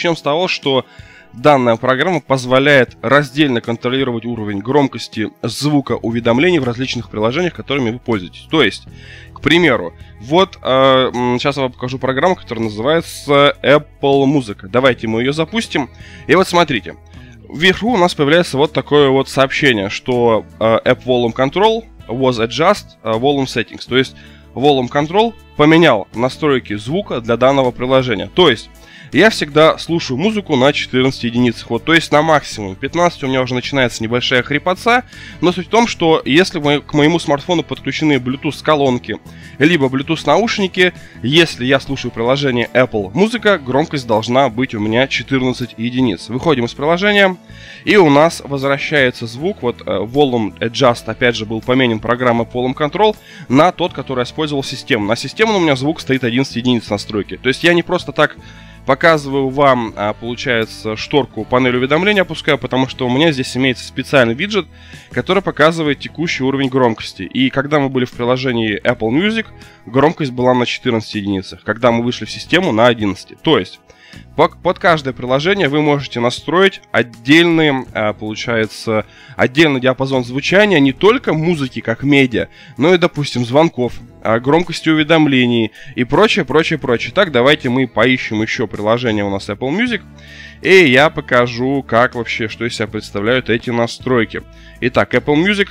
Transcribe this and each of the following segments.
Начнем с того, что данная программа позволяет раздельно контролировать уровень громкости звука уведомлений в различных приложениях, которыми вы пользуетесь. То есть, к примеру, вот э, сейчас я вам покажу программу, которая называется Apple Music. Давайте мы ее запустим. И вот смотрите. Вверху у нас появляется вот такое вот сообщение, что э, App Volume Control was adjust uh, volume settings. То есть Volume Control поменял настройки звука для данного приложения. То есть я всегда слушаю музыку на 14 единицах, вот, то есть на максимум. 15 у меня уже начинается небольшая хрипотца, но суть в том, что если к моему смартфону подключены Bluetooth колонки, либо Bluetooth наушники, если я слушаю приложение Apple Музыка, громкость должна быть у меня 14 единиц. Выходим из приложения, и у нас возвращается звук, вот э, Volume Adjust, опять же, был поменен программой Volume Control на тот, который использовал систему. На систему у меня звук стоит 11 единиц настройки. То есть я не просто так Показываю вам, а, получается, шторку панели уведомления опускаю, потому что у меня здесь имеется специальный виджет, который показывает текущий уровень громкости. И когда мы были в приложении Apple Music, громкость была на 14 единицах. Когда мы вышли в систему, на 11. То есть, под каждое приложение вы можете настроить отдельный, а, получается, отдельный диапазон звучания не только музыки как медиа, но и, допустим, звонков, громкости уведомлений и прочее, прочее, прочее. Так, давайте мы поищем еще приложение у нас Apple Music, и я покажу, как вообще, что из себя представляют эти настройки. Итак, Apple Music,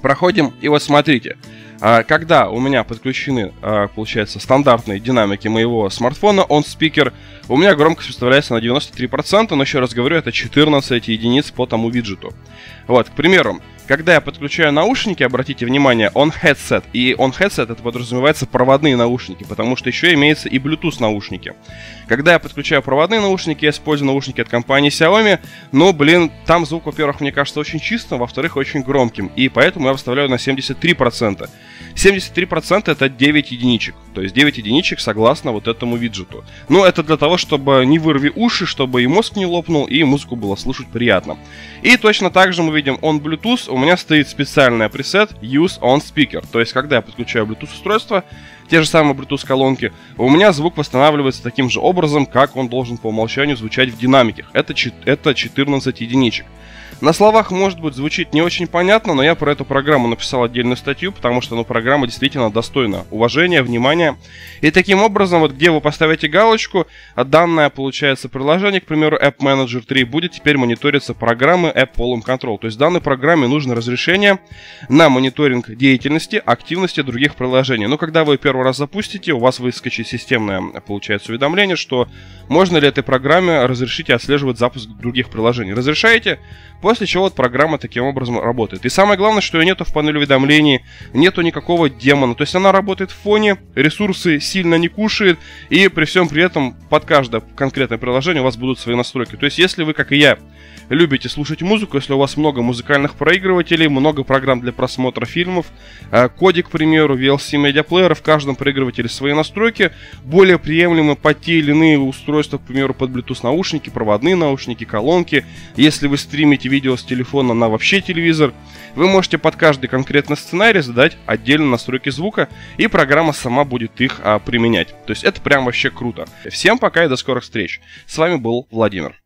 проходим, и вот смотрите, а, когда у меня подключены, а, получается, стандартные динамики моего смартфона, он спикер, у меня громкость выставляется на 93%, но еще раз говорю, это 14 единиц по тому виджету. Вот, к примеру, когда я подключаю наушники, обратите внимание, он headset. И он headset это подразумевается проводные наушники, потому что еще имеется и Bluetooth наушники. Когда я подключаю проводные наушники, я использую наушники от компании Xiaomi, но, блин, там звук, во-первых, мне кажется очень чистым, во-вторых, очень громким. И поэтому я выставляю на 73%. 73% это 9 единичек. То есть 9 единичек согласно вот этому виджету. Но это для того, чтобы не вырви уши, чтобы и мозг не лопнул, и музыку было слушать приятно. И точно так же мы видим он Bluetooth, у меня стоит специальный пресет Use on Speaker. То есть, когда я подключаю Bluetooth устройство, те же самые Bluetooth колонки, у меня звук восстанавливается таким же образом, как он должен по умолчанию звучать в динамиках. Это, это 14 единичек. На словах, может быть, звучит не очень понятно, но я про эту программу написал отдельную статью, потому что ну, программа действительно достойна уважения, внимания. И таким образом, вот где вы поставите галочку, а данное, получается, приложение, к примеру, App Manager 3, будет теперь мониториться программы App Volume Control. То есть данной программе нужно разрешение на мониторинг деятельности, активности других приложений. Но когда вы первый раз запустите, у вас выскочит системное, получается, уведомление, что можно ли этой программе разрешить отслеживать запуск других приложений. Разрешаете? После чего вот программа таким образом работает. И самое главное, что ее нету в панели уведомлений, нету никакого демона. То есть она работает в фоне, ресурсы сильно не кушает, и при всем при этом под каждое конкретное приложение у вас будут свои настройки. То есть если вы, как и я, любите слушать музыку, если у вас много музыкальных проигрывателей, много программ для просмотра фильмов, э, кодик, к примеру, VLC Player, в каждом проигрывателе свои настройки, более приемлемы под те или иные устройства, к примеру, под Bluetooth наушники, проводные наушники, колонки. Если вы стримите видео с телефона на вообще телевизор, вы можете под каждый конкретный сценарий задать отдельно настройки звука, и программа сама будет их а, применять. То есть это прям вообще круто. Всем пока и до скорых встреч. С вами был Владимир.